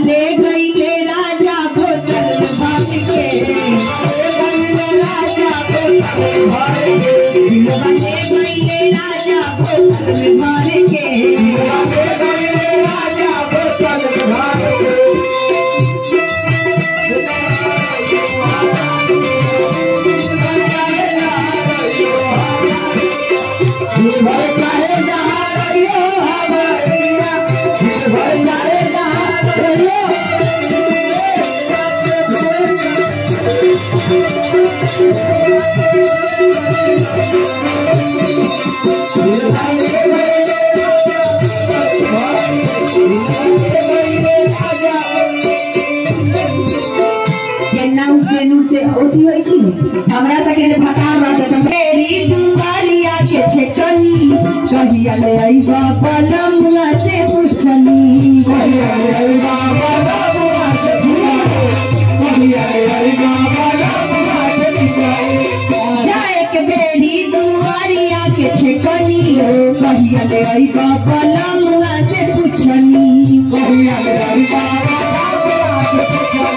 दिल वाले राजा बोतल में भर के। नु होई छी हमरा सके जे भकार रहते त मेरी दुआरिया के छकनी कहिया ले आईबा पलमुआ से पूछनी। जाए के बेड़ी दुआरिया के छकनी कहिया ले आईबा पलमुआ से पूछनी जिया रह गईल हदार के बड़न पूछ जिया रह गईल हदार के दिल वाले गईले